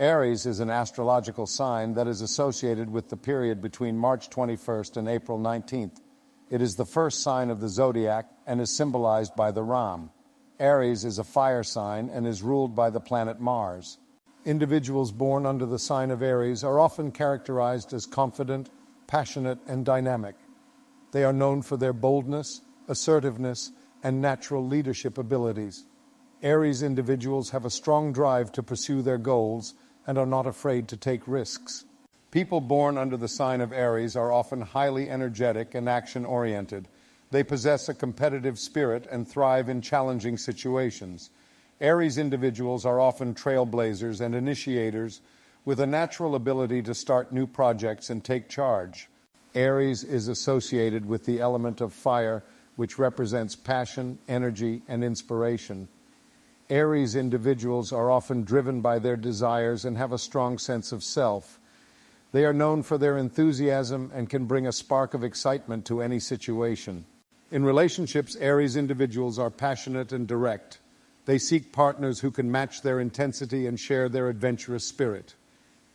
Aries is an astrological sign that is associated with the period between March 21st and April 19th. It is the first sign of the zodiac and is symbolized by the Ram. Aries is a fire sign and is ruled by the planet Mars. Individuals born under the sign of Aries are often characterized as confident, passionate, and dynamic. They are known for their boldness, assertiveness, and natural leadership abilities. Aries individuals have a strong drive to pursue their goals and are not afraid to take risks. People born under the sign of Aries are often highly energetic and action oriented. They possess a competitive spirit and thrive in challenging situations. Aries individuals are often trailblazers and initiators with a natural ability to start new projects and take charge. Aries is associated with the element of fire, which represents passion, energy, and inspiration. Aries individuals are often driven by their desires and have a strong sense of self. They are known for their enthusiasm and can bring a spark of excitement to any situation. In relationships, Aries individuals are passionate and direct. They seek partners who can match their intensity and share their adventurous spirit.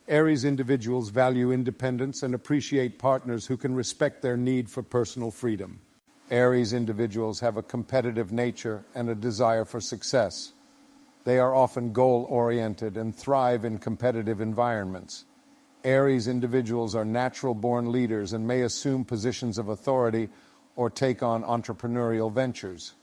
Aries individuals value independence and appreciate partners who can respect their need for personal freedom. Aries individuals have a competitive nature and a desire for success. They are often goal oriented and thrive in competitive environments. Aries individuals are natural born leaders and may assume positions of authority or take on entrepreneurial ventures.